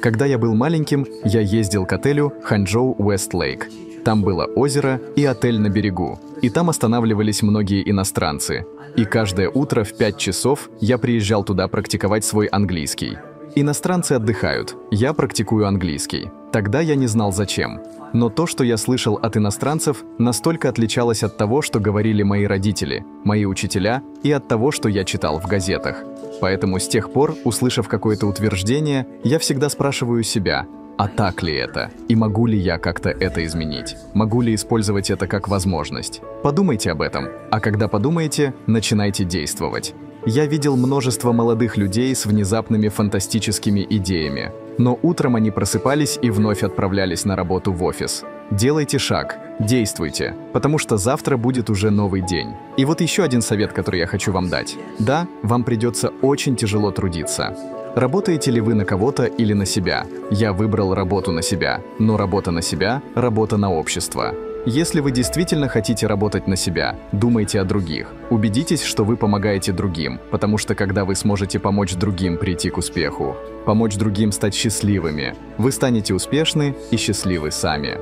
Когда я был маленьким, я ездил к отелю Ханчжоу Уэст Лейк. Там было озеро и отель на берегу, и там останавливались многие иностранцы. И каждое утро в 5 часов я приезжал туда практиковать свой английский. Иностранцы отдыхают, я практикую английский. Тогда я не знал зачем. Но то, что я слышал от иностранцев, настолько отличалось от того, что говорили мои родители, мои учителя и от того, что я читал в газетах. Поэтому с тех пор, услышав какое-то утверждение, я всегда спрашиваю себя, а так ли это? И могу ли я как-то это изменить? Могу ли использовать это как возможность? Подумайте об этом. А когда подумаете, начинайте действовать. Я видел множество молодых людей с внезапными фантастическими идеями. Но утром они просыпались и вновь отправлялись на работу в офис. Делайте шаг, действуйте, потому что завтра будет уже новый день. И вот еще один совет, который я хочу вам дать. Да, вам придется очень тяжело трудиться. Работаете ли вы на кого-то или на себя? Я выбрал работу на себя, но работа на себя – работа на общество. Если вы действительно хотите работать на себя, думайте о других. Убедитесь, что вы помогаете другим, потому что когда вы сможете помочь другим прийти к успеху, помочь другим стать счастливыми, вы станете успешны и счастливы сами.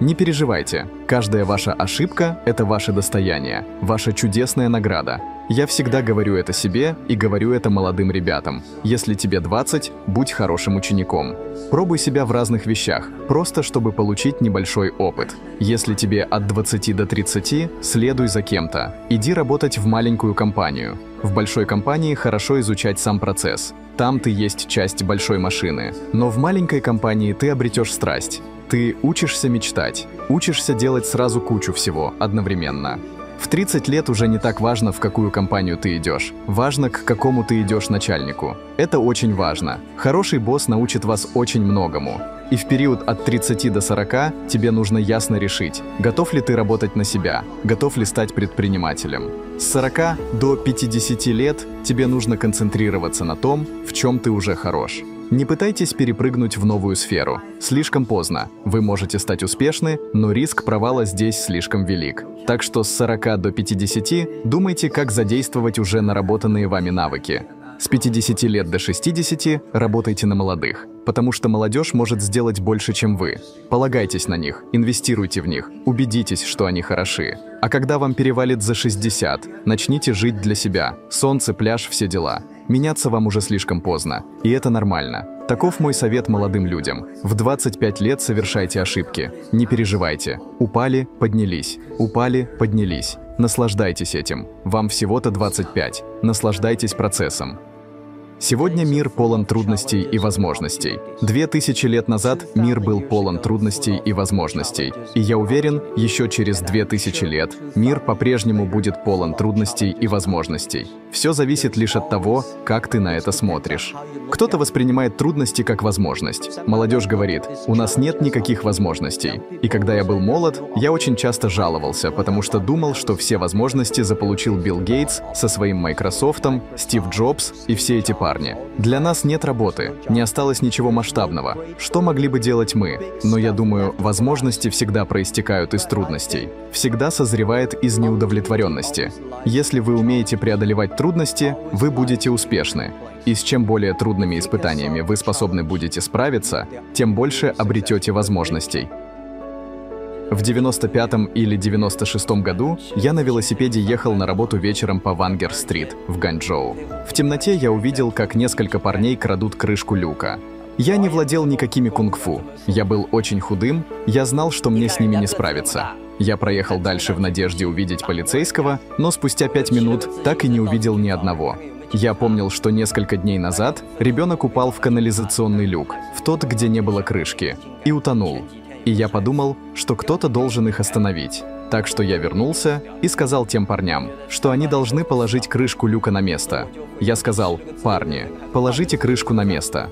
Не переживайте, каждая ваша ошибка – это ваше достояние, ваша чудесная награда. Я всегда говорю это себе и говорю это молодым ребятам. Если тебе 20, будь хорошим учеником. Пробуй себя в разных вещах, просто чтобы получить небольшой опыт. Если тебе от 20 до 30, следуй за кем-то. Иди работать в маленькую компанию. В большой компании хорошо изучать сам процесс. Там ты есть часть большой машины. Но в маленькой компании ты обретешь страсть. Ты учишься мечтать, учишься делать сразу кучу всего одновременно. В 30 лет уже не так важно, в какую компанию ты идешь. Важно, к какому ты идешь начальнику. Это очень важно. Хороший босс научит вас очень многому. И в период от 30 до 40 тебе нужно ясно решить, готов ли ты работать на себя, готов ли стать предпринимателем. С 40 до 50 лет тебе нужно концентрироваться на том, в чем ты уже хорош. Не пытайтесь перепрыгнуть в новую сферу. Слишком поздно. Вы можете стать успешны, но риск провала здесь слишком велик. Так что с 40 до 50 думайте, как задействовать уже наработанные вами навыки. С 50 лет до 60 работайте на молодых, потому что молодежь может сделать больше, чем вы. Полагайтесь на них, инвестируйте в них, убедитесь, что они хороши. А когда вам перевалит за 60, начните жить для себя. Солнце, пляж, все дела. Меняться вам уже слишком поздно, и это нормально. Таков мой совет молодым людям. В 25 лет совершайте ошибки. Не переживайте. Упали, поднялись. Упали, поднялись. Наслаждайтесь этим. Вам всего-то 25. Наслаждайтесь процессом. Сегодня мир полон трудностей и возможностей. Две тысячи лет назад мир был полон трудностей и возможностей. И я уверен, еще через две тысячи лет мир по-прежнему будет полон трудностей и возможностей. Все зависит лишь от того, как ты на это смотришь. Кто-то воспринимает трудности как возможность. Молодежь говорит, у нас нет никаких возможностей. И когда я был молод, я очень часто жаловался, потому что думал, что все возможности заполучил Билл Гейтс со своим Microsoft, Стив Джобс и все эти парни парни. Для нас нет работы, не осталось ничего масштабного. Что могли бы делать мы? Но я думаю, возможности всегда проистекают из трудностей. Всегда созревает из неудовлетворенности. Если вы умеете преодолевать трудности, вы будете успешны. И с чем более трудными испытаниями вы способны будете справиться, тем больше обретете возможностей. В 95-м или 96-м году я на велосипеде ехал на работу вечером по Вангер-стрит в Ганчжоу. В темноте я увидел, как несколько парней крадут крышку люка. Я не владел никакими кунг-фу. Я был очень худым, я знал, что мне с ними не справиться. Я проехал дальше в надежде увидеть полицейского, но спустя пять минут так и не увидел ни одного. Я помнил, что несколько дней назад ребенок упал в канализационный люк, в тот, где не было крышки, и утонул. И я подумал, что кто-то должен их остановить. Так что я вернулся и сказал тем парням, что они должны положить крышку люка на место. Я сказал, парни, положите крышку на место.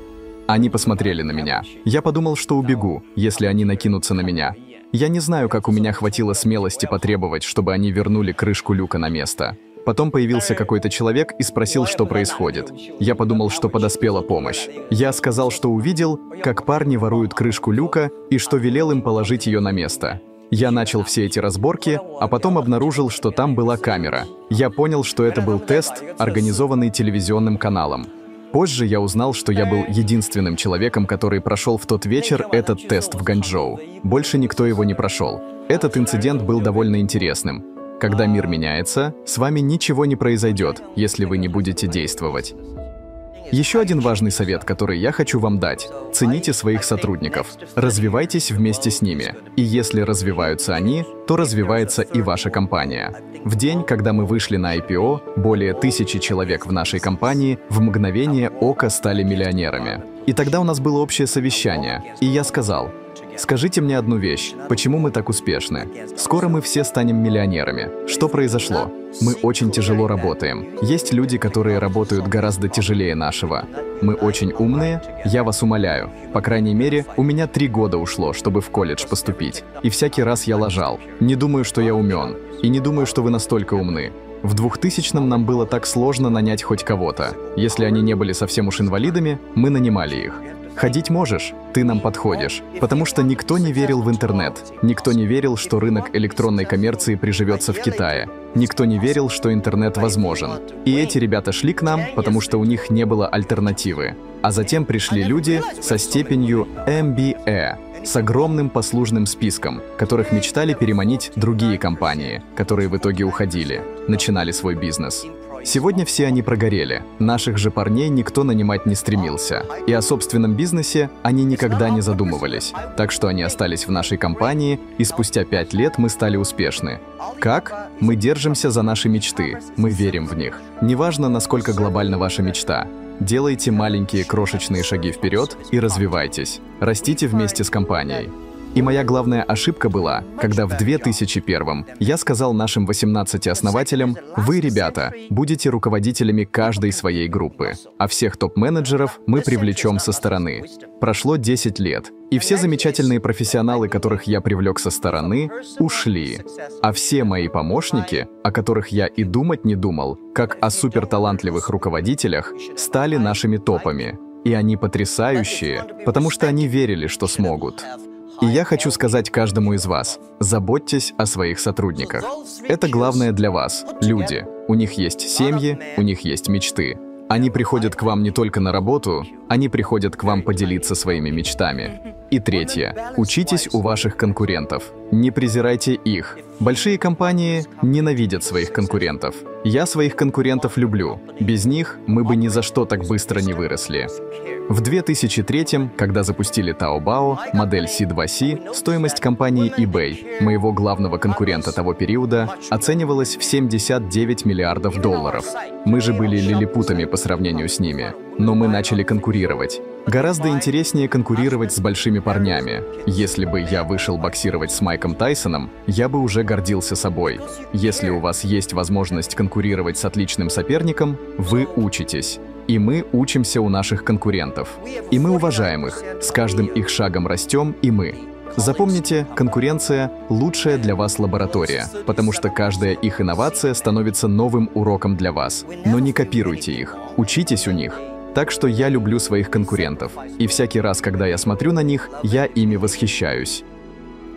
Они посмотрели на меня. Я подумал, что убегу, если они накинутся на меня. Я не знаю, как у меня хватило смелости потребовать, чтобы они вернули крышку люка на место. Потом появился какой-то человек и спросил, что происходит. Я подумал, что подоспела помощь. Я сказал, что увидел, как парни воруют крышку люка и что велел им положить ее на место. Я начал все эти разборки, а потом обнаружил, что там была камера. Я понял, что это был тест, организованный телевизионным каналом. Позже я узнал, что я был единственным человеком, который прошел в тот вечер этот тест в Ганчжоу. Больше никто его не прошел. Этот инцидент был довольно интересным. Когда мир меняется, с вами ничего не произойдет, если вы не будете действовать. Еще один важный совет, который я хочу вам дать. Цените своих сотрудников. Развивайтесь вместе с ними. И если развиваются они, то развивается и ваша компания. В день, когда мы вышли на IPO, более тысячи человек в нашей компании в мгновение ока стали миллионерами. И тогда у нас было общее совещание, и я сказал, Скажите мне одну вещь. Почему мы так успешны? Скоро мы все станем миллионерами. Что произошло? Мы очень тяжело работаем. Есть люди, которые работают гораздо тяжелее нашего. Мы очень умные, я вас умоляю. По крайней мере, у меня три года ушло, чтобы в колледж поступить. И всякий раз я лажал. Не думаю, что я умен. И не думаю, что вы настолько умны. В 2000-м нам было так сложно нанять хоть кого-то. Если они не были совсем уж инвалидами, мы нанимали их. Ходить можешь, ты нам подходишь. Потому что никто не верил в интернет. Никто не верил, что рынок электронной коммерции приживется в Китае. Никто не верил, что интернет возможен. И эти ребята шли к нам, потому что у них не было альтернативы. А затем пришли люди со степенью MBA, с огромным послужным списком, которых мечтали переманить другие компании, которые в итоге уходили, начинали свой бизнес. Сегодня все они прогорели. Наших же парней никто нанимать не стремился. И о собственном бизнесе они никогда не задумывались. Так что они остались в нашей компании, и спустя пять лет мы стали успешны. Как? Мы держимся за наши мечты. Мы верим в них. Неважно, насколько глобальна ваша мечта. Делайте маленькие крошечные шаги вперед и развивайтесь. Растите вместе с компанией. И моя главная ошибка была, когда в 2001 я сказал нашим 18 основателям, вы, ребята, будете руководителями каждой своей группы, а всех топ-менеджеров мы привлечем со стороны. Прошло 10 лет, и все замечательные профессионалы, которых я привлек со стороны, ушли. А все мои помощники, о которых я и думать не думал, как о суперталантливых руководителях, стали нашими топами. И они потрясающие, потому что они верили, что смогут. И я хочу сказать каждому из вас, заботьтесь о своих сотрудниках. Это главное для вас, люди. У них есть семьи, у них есть мечты. Они приходят к вам не только на работу, они приходят к вам поделиться своими мечтами. И третье. Учитесь у ваших конкурентов. Не презирайте их. Большие компании ненавидят своих конкурентов. Я своих конкурентов люблю. Без них мы бы ни за что так быстро не выросли. В 2003 когда запустили Taobao, модель C2C, стоимость компании eBay, моего главного конкурента того периода, оценивалась в 79 миллиардов долларов. Мы же были лилипутами по сравнению с ними. Но мы начали конкурировать. Гораздо интереснее конкурировать с большими парнями. Если бы я вышел боксировать с Майком Тайсоном, я бы уже гордился собой. Если у вас есть возможность конкурировать с отличным соперником, вы учитесь. И мы учимся у наших конкурентов. И мы уважаем их. С каждым их шагом растем и мы. Запомните, конкуренция – лучшая для вас лаборатория, потому что каждая их инновация становится новым уроком для вас. Но не копируйте их, учитесь у них. Так что я люблю своих конкурентов, и всякий раз, когда я смотрю на них, я ими восхищаюсь.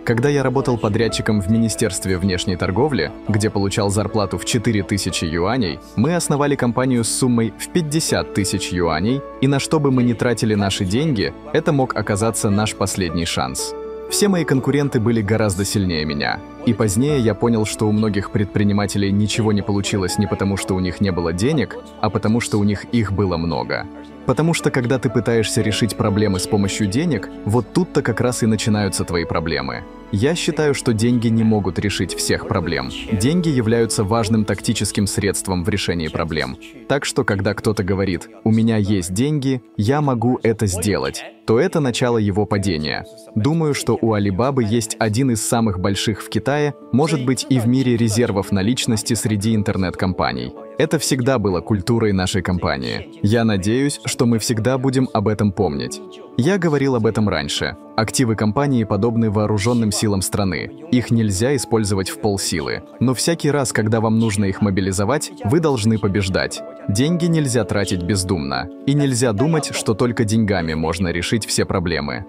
Когда я работал подрядчиком в Министерстве внешней торговли, где получал зарплату в 4000 юаней, мы основали компанию с суммой в 50 тысяч юаней, и на что бы мы ни тратили наши деньги, это мог оказаться наш последний шанс. Все мои конкуренты были гораздо сильнее меня. И позднее я понял, что у многих предпринимателей ничего не получилось не потому, что у них не было денег, а потому, что у них их было много. Потому что когда ты пытаешься решить проблемы с помощью денег, вот тут-то как раз и начинаются твои проблемы. Я считаю, что деньги не могут решить всех проблем. Деньги являются важным тактическим средством в решении проблем. Так что, когда кто-то говорит «у меня есть деньги, я могу это сделать», то это начало его падения. Думаю, что у Алибабы есть один из самых больших в Китае, может быть и в мире резервов наличности среди интернет-компаний. Это всегда было культурой нашей компании. Я надеюсь, что мы всегда будем об этом помнить. Я говорил об этом раньше. Активы компании подобны вооруженным силам страны. Их нельзя использовать в полсилы. Но всякий раз, когда вам нужно их мобилизовать, вы должны побеждать. Деньги нельзя тратить бездумно. И нельзя думать, что только деньгами можно решить все проблемы.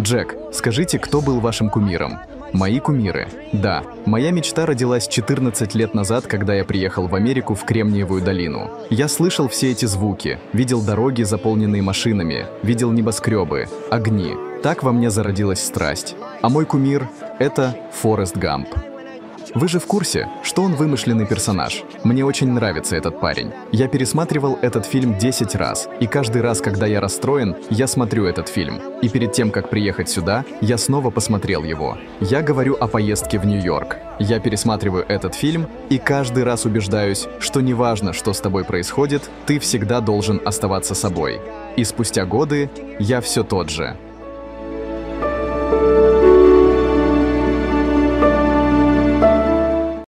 Джек, скажите, кто был вашим кумиром? Мои кумиры. Да, моя мечта родилась 14 лет назад, когда я приехал в Америку в Кремниевую долину. Я слышал все эти звуки, видел дороги, заполненные машинами, видел небоскребы, огни. Так во мне зародилась страсть. А мой кумир — это Форест Гамп. Вы же в курсе, что он вымышленный персонаж. Мне очень нравится этот парень. Я пересматривал этот фильм 10 раз, и каждый раз, когда я расстроен, я смотрю этот фильм. И перед тем, как приехать сюда, я снова посмотрел его. Я говорю о поездке в Нью-Йорк. Я пересматриваю этот фильм и каждый раз убеждаюсь, что неважно, что с тобой происходит, ты всегда должен оставаться собой. И спустя годы я все тот же.